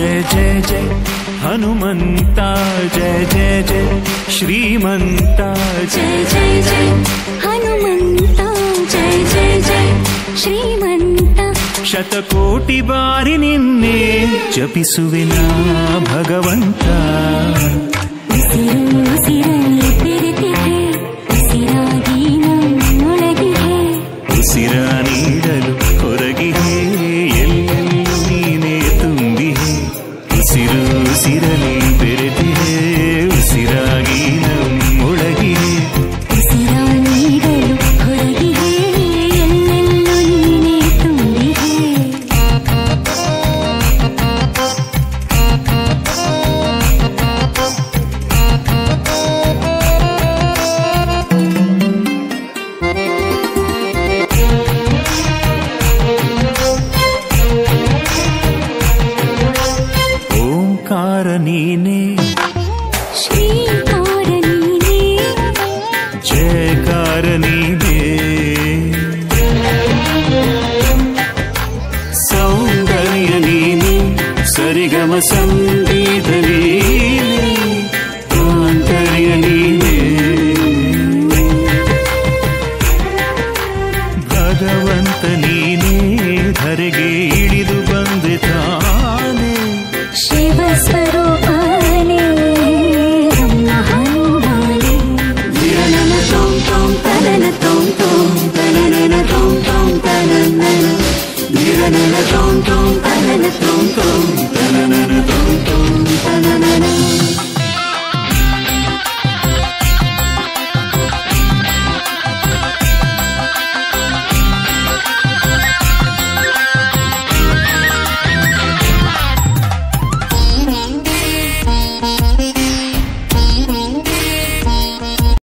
जय जय जय हनुमन्ता जय जय जय श्रीमन्ता जय जय जय हनुमन्ता जय जय जय श्रीमन्ता शतकोटि बारि निन्ने जपिसुविना भगवन्ता उसिरागी नोळगिहे उसिरा శ్రీకార నీనే శ్రీకార నీనే జయకార నీనే సౌందర్య నీనే సరిగమ సంగీత నీనే tanana, tom, tom, tanana, tom, tom, tanana, tom, tom, tanana.